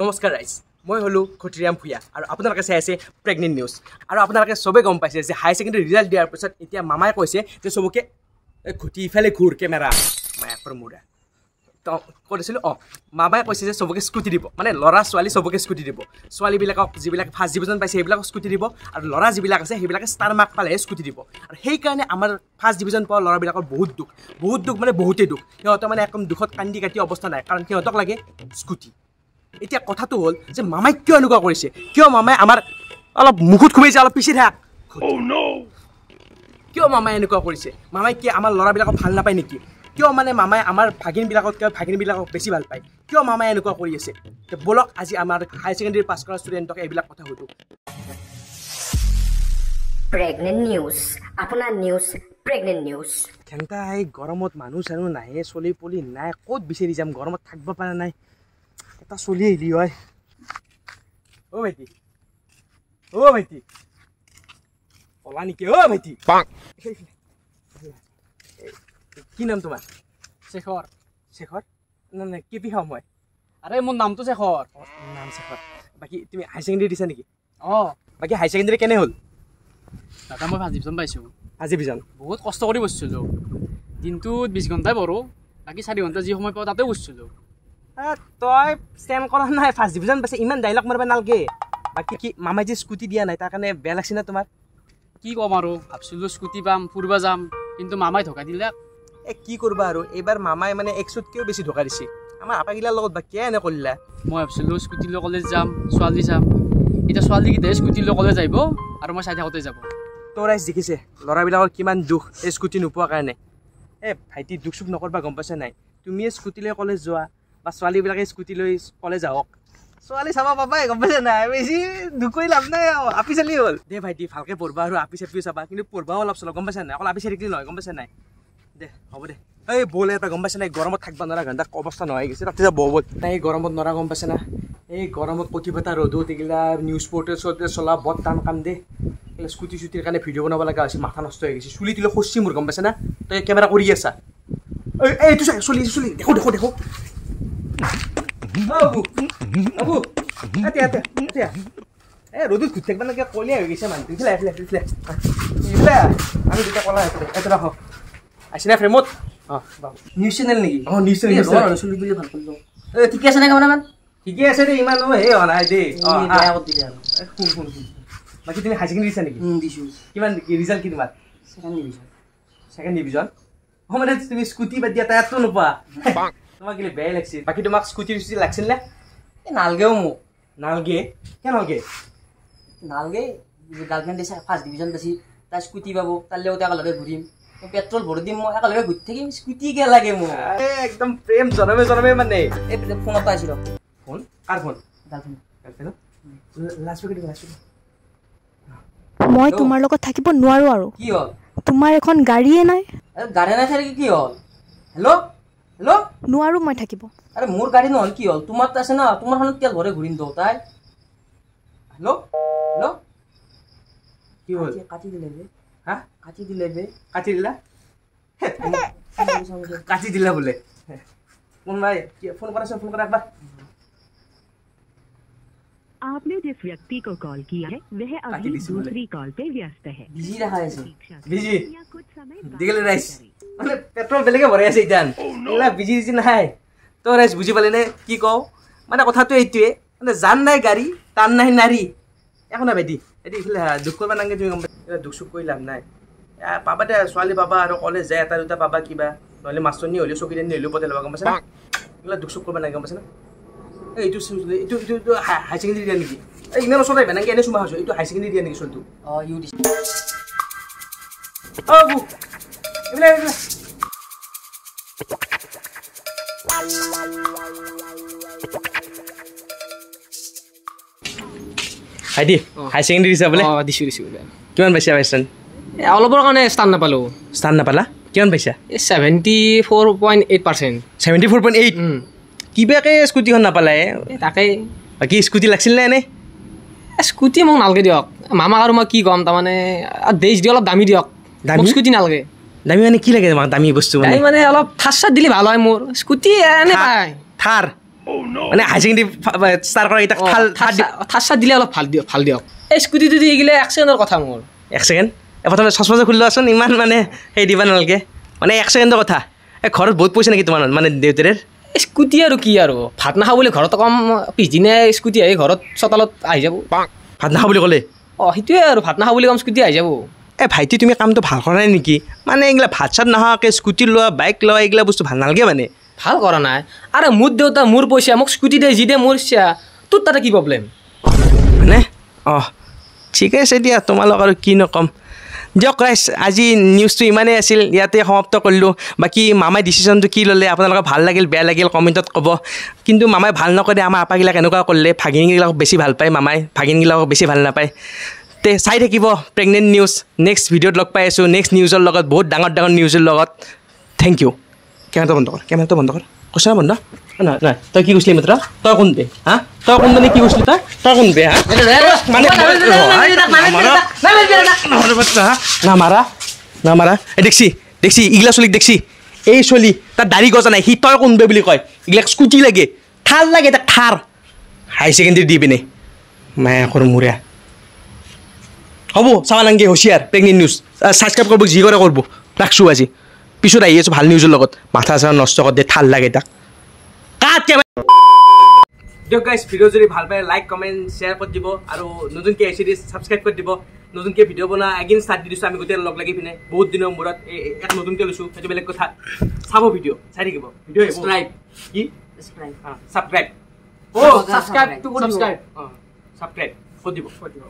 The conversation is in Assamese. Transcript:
নমস্কাৰ ৰাইজ মই হ'লোঁ খটিৰাম ভূঞা আৰু আপোনালোকে চাই আছে প্ৰেগনেণ্ট নিউজ আৰু আপোনালোকে চবেই গম পাইছে যে হায়াৰ ছেকেণ্ডেৰী ৰিজাল্ট দিয়াৰ পিছত এতিয়া মামাই কৈছে যে চবকে ঘটি ইফালে ঘূৰ কেমেৰা মায়াকৰ মূৰা। তো ক'ত আছিলোঁ? অঁ মামাই কৈছে যে চবকে স্কুটি দিব। মানে ল'ৰা ছোৱালী চবকে স্কুটি দিব। ছোৱালীবিলাকক যিবিলাক ফাৰ্ষ্ট ডিভিজন পাইছে সেইবিলাকক স্কুটি দিব। আৰু ল'ৰা যিবিলাক আছে সেইবিলাকে ষ্টাৰ মাৰ্ক পালেহে স্কুটি দিব। আৰু সেইকাৰণে আমাৰ ফাৰ্ষ্ট ডিভিজন পোৱা ল'ৰাবিলাকৰ বহুত দুখ। বহুত দুখ মানে বহুতেই দুখ। সিহঁতৰ মানে একদম দুখত কান্দি কাটি অৱস্থা নাই। কাৰণ সিহঁতক লাগে স্কুটি এতিয়া কথাটো হ'ল যে মামাই কিয় এনেকুৱা কৰিছে? কিয় মামাই আমাৰ অলপ মুখত খুবেইছে অলপ পিছি থাক কিয় মামাই এনেকুৱা কৰিছে? মামাই কি আমাৰ ল'ৰাবিলাকক ভাল নাপায় নেকি? কিয় মানে মামাই আমাৰ ভাগিনবিলাকতকৈ ভাগিনবিলাকক বেছি ভাল পায়? কিয় মামাই এনেকুৱা কৰি আছে? তে ব'লক আজি আমাৰ হায়াৰ ছেকেণ্ডেৰী পাছ কৰা ষ্টুডেণ্টক এইবিলাক কথা সুধোঁ। প্ৰেগনেণ্ট নিউজ আপোনাৰ নিউজ প্ৰেগনেণ্ট নিউজ কেনেকা এই গৰমত মানুহ চানুহ নাহে চলি পলি নাই ক'ত বিচাৰি যাম? গৰমত থাকিব পৰা নাই। এটা চলি আহিলি হয় অ' ভাইটি অ' ভাইটি কলা নেকি অ' ভাইটি কি নাম তোমাৰ শেখৰ শেখৰ নাই নাই কে পি খাম মই আৰে মোৰ নামটো শেখৰ নাম শেখৰ বাকী তুমি হাই ছেকেণ্ডেৰী দিছা নেকি অঁ বাকী হাই ছেকেণ্ডেৰী কেনে হ'ল দাদা মই ফাৰ্ষ্ট ডিভিজন পাইছোঁ। আজি বিজন? বহুত কষ্ট কৰি বহিছিলোঁ দিনটোত বিছ ঘণ্টাই পঢ়োঁ বাকী চাৰি ঘণ্টা যি সময় পাওঁ তাতে বহিছিলোঁ তই ষ্টেণ্ড কৰা নাই ফাৰ্ষ্ট ডিভিজন পাইছে ইমান ডাইলগ মাৰিব নালাগে। বাকী কি মামাই যে স্কুটি দিয়া নাই তাৰ কাৰণে বেয়া লাগছে না তোমাৰ? কি ক'ম আৰু ভাবছিলোঁ স্কুটি পাম ফুৰিব যাম কিন্তু মামাই ধকা দিলে। এ কি কৰিবা আৰু এইবাৰ মামাই মানে একচুতকৈও বেছি ধোকা দিছে। আমাৰ আপাগিলাৰ লগত বা কিয় এনে কৰিলা? মই ভাবছিলোঁ স্কুটি লৈ কলেজ যাম ছোৱালী চাম। এতিয়া ছোৱালীকেইটাই স্কুটি লৈ কলেজ আহিব আৰু মই চাই থাকোঁতে যাব। তোৰ ৰাইজ দেখিছে ল'ৰাবিলাকৰ কিমান দুখ এই স্কুটি নোপোৱাৰ কাৰণে। এ ভাইটি দুখ চুখ নকৰবা গম পাইছা নাই? তুমিয়ে স্কুটি লৈ কলেজ যোৱা বা ছোৱালীবিলাকে স্কুটি লৈ কলেজ আহক ছোৱালী চাব পাবাই গম পাইছা নাই? বেছি দুখ কৰি লাভ নাই আপি চালি হ'ল। দে ভাইটি ভালকৈ পঢ়বা আৰু আপি চাপিও চাবা কিন্তু পঢ়বাও অলপ চলপ গম পাইছা নাই? অকল আপি চাই থাকিলে নহয় গম পাইছা নাই? দে হ'ব দে। এই বল এটা গম পাইছা নাই? গৰমত থাকিব নোৱাৰা ঘণ্টা অৱস্থা নহয় গৈছে তাতে যাব বল। নাই গৰমত নোৱাৰা গম পাইছা না এই গৰমত কঠিপতা ৰ'দত এইগিলা নিউজ পৰ্টেল চৰ্টেল চলা বৰ টান কাম দে। স্কুটি চুটিৰ কাৰণে ভিডিঅ' বনাব লগা হৈছে মাথা নষ্ট হৈ গৈছে। চুলি তুলি খচি মোৰ গম পাইছা না তই কেমেৰা কৰি আছা। এই এই এইটো চাই চলি চলি দেখো দেখো দেখো। আবু আবু এই ৰ'দত ঘূৰি থাকিব নালাগে কলীয়া হৈ গৈছে মানুহটো এইফালে এইফালে এইফালে এইফালে আমি দুটা কলা এইফালে এইটো ৰাখক আহিছে না ফ্ৰেমত অঁ নিউজ চেনেল নেকি অঁ নিশ্চয় এই নিশ্চয় ৰ, চলি বুলি ভাল কৰিলোঁ এই ঠিকে আছে নে কেমেৰামেন ঠিকে আছে দেই ইমান হেৰি হোৱা নাই দেই অঁ এই বেয়া কৰি দিলে আৰু এ, শুন শুন শুন বাকী তুমি হাই ছেকেণ্ডেৰী দিছা নেকি দিছোঁ কিমান ৰিজাল্ট কি তোমাৰ ছেকেণ্ড ডিভিজন ছেকেণ্ড ডিভিজন অঁ মানে তুমি স্কুটি বাদ দিয়া তাতো নোপোৱা তোমাক কিলে বেয়াই লাগিছিল বাকী তোমাক স্কুটি চুটি লাগিছিল নে এই নালগেও মোক নালগে কিয় নালগে নালগে গাৰ্লফ্ৰেণ্ডে ফাৰ্ষ্ট ডিভিজন পাইছি তাই স্কুটি পাব তাৰ লগত একেলগে ঘূৰিম মই পেট্ৰল ভৰি দিম মই একেলগে ঘূৰি থাকিম স্কুটিকে লাগে মোক এ, একদম প্ৰেম জনমে জনমে মানে এই ফোন এটা আহিছিল ফোন কাৰ ফোন গাৰ্লফ্ৰেণ্ড গাৰ্লফ্ৰেণ্ডৰ লাষ্ট উইকেট লাষ্ট উইকেট মই তোমাৰ লগত থাকিব নোৱাৰোঁ আৰু। কি হ'ল? তোমাৰ এখন গাড়ীয়ে নাই। গাড়ী নাই থাকি কি হ'ল? হেল্ল' হেল্ল' নোৱাৰোঁ মই থাকিব। আৰে মোৰ গাড়ী নহ'ল কি হ'ল? তোমাৰ আছে ন তোমাৰখনত তেল ভৰে ঘূৰিম দৌ তাই? হেল্ল' হেল্ল' কি হ'ল? কাটি- দিলে বে হা? কাটি দিলে বে কাটি দিলা? ফোন কাটি দিলা বোলে। কোনোবাই কি- ফোন কৰাচোন ফোন কৰা একবাৰ। आपने जिस व्यक्ति को कॉल किया है वह काटी अभी दी सुन ले। दूसरी कॉल पे व्यस्त है বিজি দেখা আছে प्रतीक्षा বিজি करें या कुछ समय बाद দিগেলি ৰাইচ करें। মানে পেট্ৰল বেলেগে ভৰাই আছে ইতান এইবিলাক বিজি চিজি নাই তো ৰাইচ বুজি পালে নে কি কওঁ মানে কথাটো এইটোৱে মানে জান নাই গাড়ী টান নাই নাৰী একো নাই ভাইটি এটি এইফালে হা, দুখ কৰিব নালাগে তুমি গম পাই এইবিলাক দুখ চুখ কৰি লাভ নাই এ, পাবা দে ছোৱালী পাবা আৰু কলেজ যায় এটা দুটা পাবা কিবা নহ'লে মাষ্টৰনী হ'লেও চকীদানী হ'লেও পঠাই ল'বা গম পাইছা না এইবিলাক দুখ চুখ কৰিব নালাগে গম পাইছা না এই এইটো চুল- এইটো এইটো এইটো হাই হাই ছেকেণ্ডেৰী দিয়া নেকি? এই ইমান ওচৰত আহিবা নেকি এনে চুমা হৈছোঁ? এইটো হাই ছেকেণ্ডেৰী দিয়া নেকি চলটো অঁ ইউ দিছে অ' বু। এইবিলাক এইবিলাক। ভাইটি হাই ছেকেণ্ডেৰী দিছা বোলে? অঁ দিছোঁ দিছোঁ কিমান পাইছা পাইছা অলপৰ কাৰণে স্থান নাপালোঁ। স্থান নাপালা? কিমান পাইছা? এই seventy four point eight percent seventy four point eight কিবাকে স্কুটিখন নাপালা তাকেই। বাকী স্কুটি লাগিছিল নে এনেই স্কুটি মোক নালাগে দিয়ক। মামাক আৰু মই কি ক'ম তাৰমানে দেশ দি অলপ দামী দিয়ক। দামী? মোক স্কুটি নালাগে। দামী মানে কি লাগে তোমাক দামী বস্তু মানে? মানে অলপ থাৰ চাৰ দিলে ভাল হয় মোৰ। স্কুটি এনে থাৰ। পায়। থাৰ। মানে হাই ছেকেণ্ডেৰী ষ্টাৰ কৰা দি- থাৰ চাৰ দিলে অলপ ভাল দিয়ক ভাল দিয়ক। এই স্কুটিটো দি গ'লে এক ছেকেণ্ডৰ কথা মোৰ। এক ছেকেণ্ড? প্ৰথমে খুলি লোৱাচোন ইমান মানে সেই দিব নালাগে। মানে এক ছেকেণ্ডৰ কথা। এই ঘৰত বহুত পইচা নেকি তোমাৰ? মানে দেউতাৰে? স্কুটি আৰু কি আৰু? ভাত নাখাওঁ বুলি ঘৰত কম পিছদিনে স্কুটি আহি ঘৰত চোতালত আহি যাব। ভাত নাখাওঁ বুলি ক'লে? অঁ সেইটোৱে আৰু ভাত নাখাওঁ বুলি কম স্কুটি আহি যাব। এই ভাইটি তুমি কামটো ভাল কৰা নাই নেকি? মানে এইগিলা ভাত চাত নোহোৱাকৈ স্কুটি লোৱা বাইক লোৱা এইগিলা বস্তু ভাল নালাগে মানে। ভাল কৰা নাই। আৰে মোৰ দেউতা মোৰ পইচা মোক স্কুটি দে যি দে মোৰ ইচ্ছা তোৰ তাতে কি প্ৰব্লেম মানে? অঁ ঠিকে আছে দিয়া তোমালোক আৰু কি নক'ম দিয়ক ৰাইজ আজি নিউজটো ইমানেই আছিল ইয়াতে সমাপ্ত কৰিলোঁ। বাকী মামাই ডিচিশ্যনটো কি ল'লে আপোনালোকৰ ভাল লাগিল বেয়া লাগিল কমেণ্টত ক'ব। কিন্তু মামাই ভাল নকৰে আমাৰ আপাগিলাক এনেকুৱা কৰিলে ভাগিনগিলাকক বেছি ভাল পায় মামাই ভাগিনগিলাকক বেছি ভাল নাপায়। তে চাই থাকিব প্ৰেগনেণ্ট নিউজ নেক্সট ভিডিঅ'ত লগ পাই আছোঁ নেক্সট নিউজৰ লগত বহুত ডাঙৰ ডাঙৰ নিউজৰ লগত। থেংক ইউ কেমেৰাটো বন্ধ কৰ কেমেৰাটো বন্ধ কৰ। কৈছা না বন্ধ? নহয় নহয় তই কি কৈছিলি মাত্ৰ? তই কোন বে হা? তই কোন মানে কি কৈছিলি তই? তই কোন বে হা? মানে নামাৰা নামাৰা এই দেখছি দেখছি ইগলা চলিক দেখছি। এই চলি তাৰ দাড়ি গজা নাই সি তই কোনবে বুলি কয়? এইগিলাক স্কুটি লাগে থাৰ লাগে তাক থাৰ হাই ছেকেণ্ডেৰী দি পিনে। মায়া কৰোঁ মোৰে। হ'ব চাবা নাংগে হুচিয়াৰ প্ৰেগনেণ্ট নিউজ ছাবস্ক্ৰাইব কৰিব যি কৰে কৰিব। ৰাখছোঁ আজি। পিছত আহি আছোঁ ভাল নিউজৰ লগত। মাথা চাথা নষ্ট কৰি দিয়ে থাল লাগে তাক। কাট দিয়ক গাইজ ভিডিঅ' যদি ভাল পায় লাইক কমেণ্ট শ্বেয়াৰ কৰি দিব আৰু নতুনকৈ আহিছে ছাবস্ক্ৰাইব কৰি দিব। নতুনকৈ ভিডিঅ' বনোৱা এগেইন ষ্টাৰ্ট দি দিছোঁ আমি গোটেই লগ লাগি পিনে। বহুত দিনৰ মূৰত এই এক নতুনকৈ লৈছোঁ সেইটো বেলেগ কথা। চাব ভিডিঅ' চাই থাকিব। Video' Subscribe. কি? ছাবস্ক্ৰাইব ছাবস্ক্ৰাইব অঁ ছাবস্ক্ৰাইব কৰি দিব কৰি দিব।